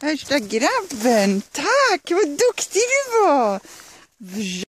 Värsta grabben. Tack, vad duktig du var.